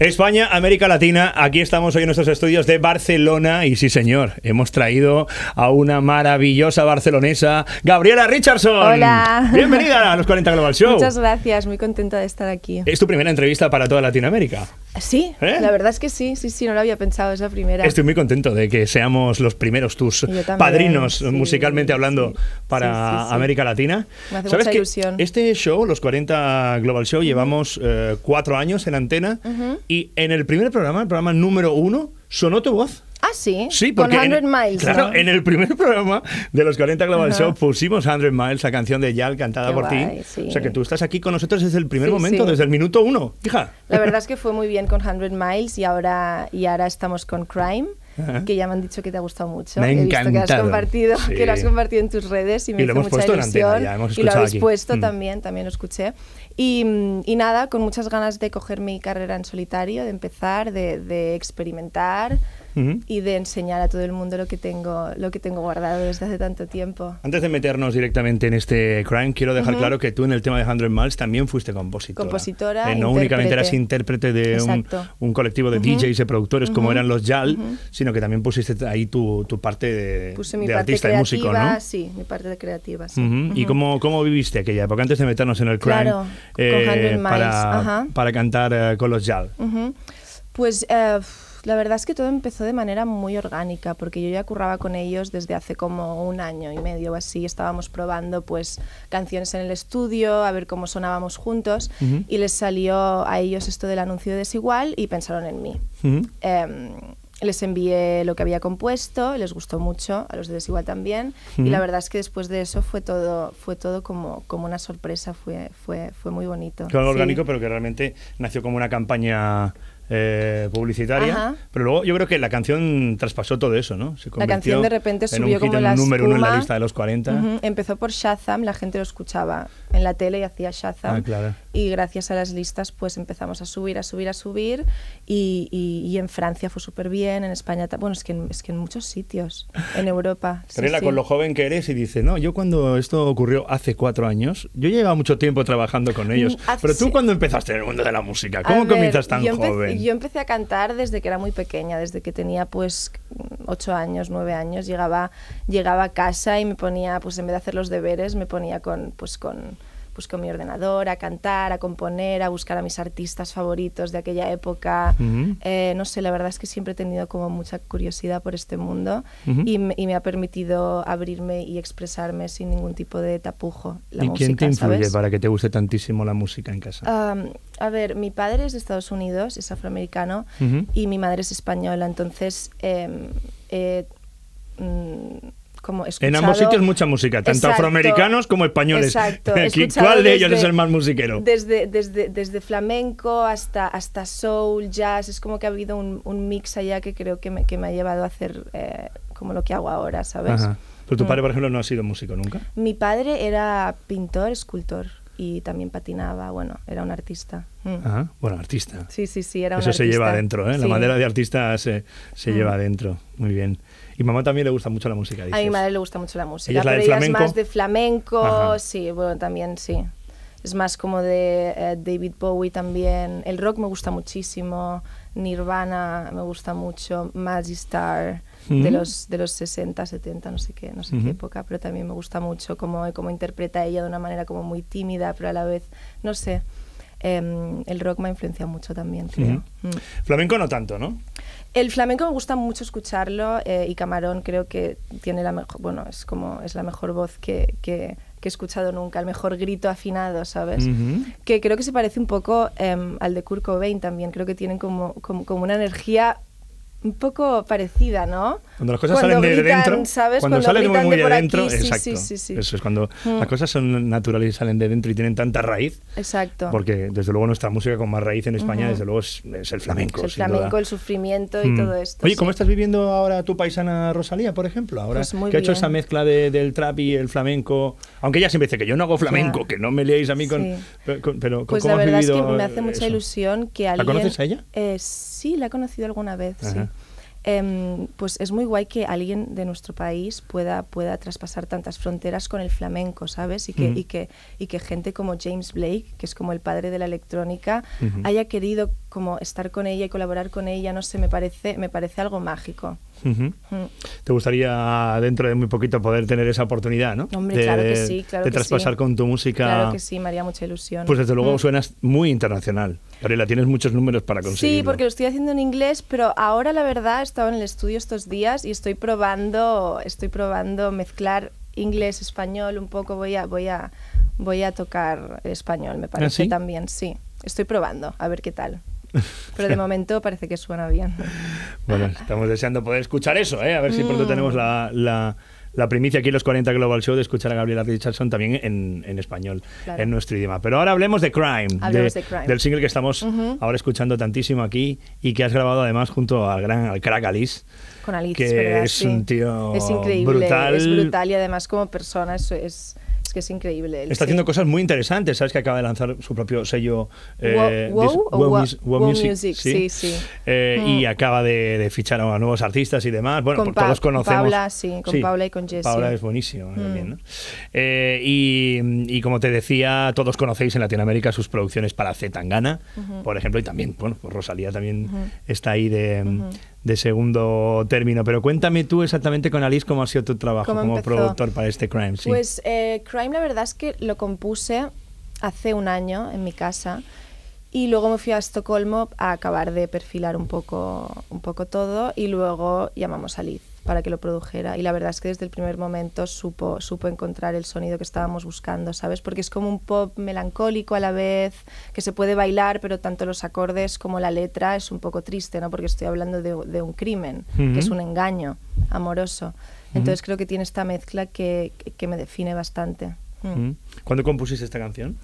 España, América Latina, aquí estamos hoy en nuestros estudios de Barcelona y sí señor, hemos traído a una maravillosa barcelonesa, Gabriela Richardson. Hola. Bienvenida a los 40 Global Show. Muchas gracias, muy contenta de estar aquí. Es tu primera entrevista para toda Latinoamérica. Sí, ¿Eh? la verdad es que sí, sí, sí, no lo había pensado, es la primera. Estoy muy contento de que seamos los primeros tus también, padrinos sí, musicalmente hablando sí. para Sí. América Latina. Me hace ¿Sabes mucha que ilusión. Este show, los 40 Global Show, llevamos eh, cuatro años en antena y en el primer programa, el programa número uno, sonó tu voz. Ah, sí, Sí, con porque 100 en, Miles. Claro, ¿no? en el primer programa de los 40 Global. Show pusimos 100 Miles, la canción de Yal cantada Qué por ti. sí. O sea que tú estás aquí con nosotros desde el primer Sí, momento, sí. desde el minuto uno, hija. La verdad es que fue muy bien con 100 Miles y ahora, y ahora estamos con Crime, que ya me han dicho que te ha gustado mucho. Me ha He visto que has encantado. compartido, Sí. que lo has compartido en tus redes y me Y hizo mucha ilusión. ya, y lo habéis aquí. puesto Mm. también, también lo escuché. Y, y nada, con muchas ganas de coger mi carrera en solitario, de empezar, de, de experimentar Ujú. y de enseñar a todo el mundo lo que tengo, lo que tengo guardado desde hace tanto tiempo. Antes de meternos directamente en este crime, quiero dejar claro que tú en el tema de 100 Miles también fuiste compositora. Compositora, Eh, no únicamente eras intérprete de un, un colectivo de DJs, de productores como eran los YAL, sino que también pusiste ahí tu, tu parte de, Puse mi de parte artista y músico, ¿no? sí, mi parte de creativa, sí. ¿Y cómo, cómo viviste aquella época antes de meternos en el crime Claro, con 100 Miles, para, para cantar eh, con los YAL? Pues eh, la verdad es que todo empezó de manera muy orgánica, porque yo ya curraba con ellos desde hace como un año y medio o así. Estábamos probando pues canciones en el estudio, a ver cómo sonábamos juntos, y les salió a ellos esto del anuncio de Desigual y pensaron en mí. Em, les envié lo que había compuesto, les gustó mucho, a los de Desigual también, y la verdad es que después de eso fue todo, fue todo como, como una sorpresa, fue, fue, fue muy bonito. Claro, Sí. orgánico, pero que realmente nació como una campaña eh, publicitaria. Ajá. Pero luego yo creo que la canción traspasó todo eso, ¿no? Se La canción de repente en un subió como la número uno en la lista de los 40. Ujú, Empezó por Shazam, la gente lo escuchaba en la tele y hacía Shazam. Ah, claro. Y gracias a las listas pues empezamos a subir, a subir, a subir. Y, y- y en Francia fue súper bien, en España, bueno, es que en, es que en muchos sitios, en Europa. sí, Carela, sí. con lo joven que eres y dice, no, yo cuando esto ocurrió hace cuatro años, yo llevaba mucho tiempo trabajando con ellos, Mm, hace- pero tú cuando empezaste en el mundo de la música, ¿cómo comienzas tan yo empecé- joven? Yo empecé a cantar desde que era muy pequeña, desde que tenía pues ocho años, nueve años. Llegaba, llegaba a casa y me ponía, pues en vez de hacer los deberes, me ponía con, pues con, pues con mi ordenador a cantar, a componer, a buscar a mis artistas favoritos de aquella época. Ujú. Eh, no sé, la verdad es que siempre he tenido como mucha curiosidad por este mundo Ujú. y, me, y me ha permitido abrirme y expresarme sin ningún tipo de tapujo. La ¿Y música, quién te influye ¿sabes? para que te guste tantísimo la música en casa? Am, a ver, mi padre es de Estados Unidos, es afroamericano, Ujú. y mi madre es española, entonces em, he, mm, como en escuchado... ambos sitios mucha música, tanto Exacto. afroamericanos como españoles. Exacto. he ¿Qui- escuchado ¿Cuál de ellos es el más musiquero? Desde, desde, desde flamenco hasta, hasta soul, jazz, es como que ha habido un, un mix allá que creo que me, que me ha llevado a hacer eh, como lo que hago ahora, ¿sabes? Ajá. Pero tu Mm. padre, por ejemplo, no ha sido músico nunca. Mi padre era pintor, escultor y también patinaba, bueno, era un artista. Mm. Ajá. Bueno, artista. Sí, sí, sí, era un Eso se artista. lleva adentro, ¿eh? La Sí. madera de artista se, se Mm. lleva adentro. Muy bien. Y mamá también le gusta mucho la música, A mi dices. madre le gusta mucho la música, ¿Ella es la pero del ella flamenco? es más de flamenco, Ajá. sí, bueno, también sí. Es más como de eh, David Bowie también. El rock me gusta muchísimo, Nirvana me gusta mucho, Maggie Star de Mm. los de los 60, 70, no sé qué, no sé qué época, pero también me gusta mucho cómo, cómo interpreta ella de una manera como muy tímida, pero a la vez, no sé. Em, el rock me ha influenciado mucho también, creo. Mm. Flamenco no tanto, ¿no? El flamenco me gusta mucho escucharlo eh, y Camarón creo que tiene la mejor, bueno, es como es la mejor voz que, que- que he escuchado nunca, el mejor grito afinado, ¿sabes? Que creo que se parece un poco em, al de Kurt Cobain también, creo que tienen como, como, como una energía un poco parecida, ¿no? Cuando las cosas Cuando salen de gritan, dentro, ¿sabes? cuando, Cuando salen muy, muy de dentro, aquí, exacto. sí, sí, sí. Eso es cuando Mm. las cosas son naturales y salen de dentro y tienen tanta raíz, Exacto. porque desde luego nuestra música con más raíz en España, desde luego es, es el flamenco. el flamenco, duda. el sufrimiento y Mm. todo esto. Oye. ¿cómo estás viviendo ahora tu paisana Rosalía, por ejemplo? Ahora Pues muy que ha hecho esa mezcla de- del trap y el flamenco, aunque ella siempre dice que yo no hago flamenco, Ya. que no me liéis a mí con... Pero, con- pero Pues ¿cómo la has verdad es que me hace mucha eso? ilusión que ¿La alguien... conoces a ella? Eh, sí, la he conocido alguna vez, sí. Em, pues es muy guay que alguien de nuestro país pueda, pueda traspasar tantas fronteras con el flamenco, ¿sabes? Y que, y, que, y que gente como James Blake, que es como el padre de la electrónica, haya querido como estar con ella y colaborar con ella, no sé, me parece, me parece algo mágico. Ujú. Mm. ¿Te gustaría dentro de muy poquito poder tener esa oportunidad, ¿no? Hombre, claro que sí, claro de que traspasar sí. con tu música. Claro que sí, me haría mucha ilusión. Pues desde luego Mm. suenas muy internacional. Gabriela, tienes muchos números para conseguirlo. Sí, porque lo estoy haciendo en inglés, pero ahora la verdad he estado en el estudio estos días y estoy probando, estoy probando mezclar inglés, español un poco. Voy a, voy a, voy a tocar español, me parece ¿Ah, sí? también. Sí, estoy probando a ver qué tal. Pero de momento parece que suena bien. Bueno, estamos deseando poder escuchar eso, ¿eh? A ver si pronto Mm. tenemos la, la- la primicia aquí en los 40 Global Show de escuchar a Gabriela Richardson también en, en español, Claro. en nuestro idioma. Pero ahora hablemos de Crime, Hablemos de Crime. del single que estamos Ujú. ahora escuchando tantísimo aquí y que has grabado además junto al gran al crack Alice. Con Alice, Que verdad, es sí. un tío Es increíble, brutal. es brutal y además como persona es, es, es que es increíble. él, Está sí. haciendo cosas muy interesantes, ¿sabes? Que acaba de lanzar su propio sello. eh, Wow- Wow Music, Music, sí, sí. Eh, Mm. Y acaba de, de fichar a nuevos artistas y demás. Bueno, Con pues todos conocemos. Paula, sí, con Paula y con Jessie. Paula es buenísimo Mm. también, ¿no? Eh, y, y como te decía, todos conocéis en Latinoamérica sus producciones para Z Tangana, por ejemplo, y también, bueno, pues Rosalía también está ahí de, de segundo término. Pero cuéntame tú exactamente con Alice cómo ha sido tu trabajo ¿Cómo como productor para este Crime. Sí. Pues eh, Crime la verdad es que lo compuse hace un año en mi casa y luego me fui a Estocolmo a acabar de perfilar un poco, un poco todo y luego llamamos a Liz para que lo produjera y la verdad es que desde el primer momento supo, supo encontrar el sonido que estábamos buscando, ¿sabes? Porque es como un pop melancólico a la vez, que se puede bailar, pero tanto los acordes como la letra es un poco triste, ¿no? Porque estoy hablando de, de un crimen, que es un engaño amoroso. Entonces creo que tiene esta mezcla que, que- me define bastante. Mm. ¿Cuándo compusiste esta canción?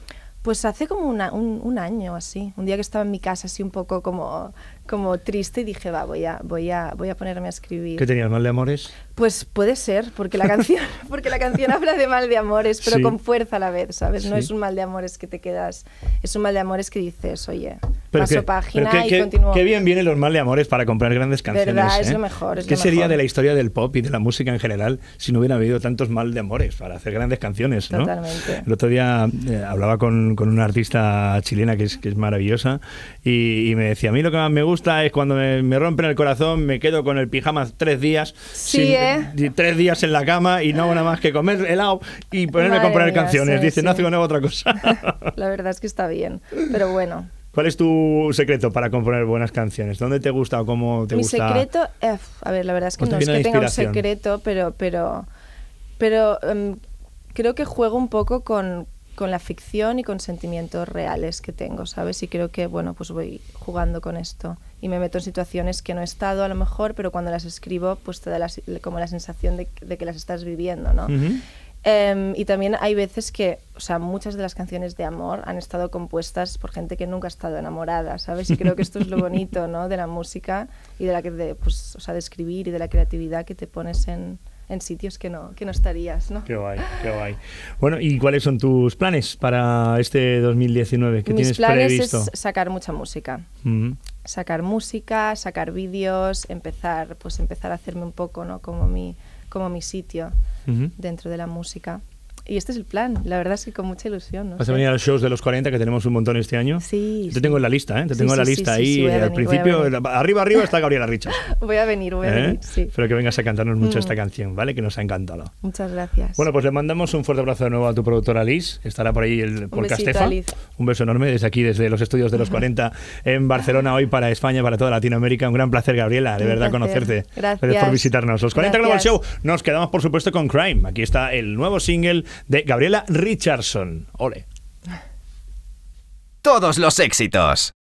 Pues hace como una- un, un año así, un día que estaba en mi casa así un poco como, como triste y dije, va, voy a, voy a, voy a ponerme a escribir. ¿Qué tenías mal de amores? Pues puede ser, porque la canción, porque la canción habla de mal de amores, pero Sí. con fuerza a la vez, ¿sabes? No Sí. es un mal de amores que te quedas, es un mal de amores que dices, oye, Pero paso página pero qué- y qué- continúo. Qué bien vienen los mal de amores para comprar grandes canciones. Verdad, es ¿eh? lo mejor, es ¿Qué lo sería mejor. de la historia del pop y de la música en general si no hubiera habido tantos mal de amores para hacer grandes canciones? ¿no? Totalmente. El otro día eh, hablaba con, con una artista chilena que es, que es maravillosa y, y me decía: A mí lo que más me gusta es cuando me, me rompen el corazón, me quedo con el pijama tres días. Sí, ¿eh? y Tres días en la cama y no hago nada más que comer helado y ponerme a Madre componer mía, canciones. sí, Dice: No sí. hago otra cosa. La verdad es que está bien, pero bueno. ¿Cuál es tu secreto para componer buenas canciones? ¿Dónde te gusta o cómo te Mi gusta? secreto, eh, a ver, la verdad es que ¿Dónde no es que tenga un secreto, pero, pero, pero em, creo que juego un poco con, con la ficción y con sentimientos reales que tengo, ¿sabes? Y creo que, bueno, pues voy jugando con esto y me meto en situaciones que no he estado a lo mejor, pero cuando las escribo, pues te da la, como la sensación de, de que las estás viviendo, ¿no? Ujú. Em, y también hay veces que, o sea, muchas de las canciones de amor han estado compuestas por gente que nunca ha estado enamorada, ¿sabes? Y creo que esto es lo bonito, ¿no? De la música y de la que, de, pues, o sea, de escribir y de la creatividad que te pones en, en sitios que no, que no estarías, ¿no? Qué guay, qué guay. Bueno, ¿y cuáles son tus planes para este 2019? ¿Qué Mis tienes planes previsto? es sacar mucha música. Ujú. Sacar música, sacar vídeos, empezar, pues empezar a hacerme un poco, ¿no? Como mi, como mi sitio dentro de la música. Y este es el plan, la verdad es que con mucha ilusión, ¿no? ¿Vas a venir a los shows de los 40 que tenemos un montón este año? Sí, Te sí. tengo en la lista, ¿eh? Te Sí, tengo en la sí, lista sí, sí, ahí. sí, al venir, voy a principio, arriba, arriba está Gabriela Richard. Voy a venir, voy a ¿eh? venir, sí. Espero que vengas a cantarnos mucho Mm. esta canción, ¿vale? Que nos ha encantado. Muchas gracias. Bueno, pues le mandamos un fuerte abrazo de nuevo a tu productora Liz. Estará por ahí el por Castefa. Un beso enorme desde aquí, desde los estudios de los 40 en Barcelona, hoy para España, para toda Latinoamérica. Un gran placer, Gabriela, de Un verdad placer. conocerte. Gracias. por visitarnos. Los 40 Global Gracias. Show. Nos quedamos, por supuesto, con Crime. Aquí está el nuevo single de Gabriela Richardson. Ole. Todos los éxitos.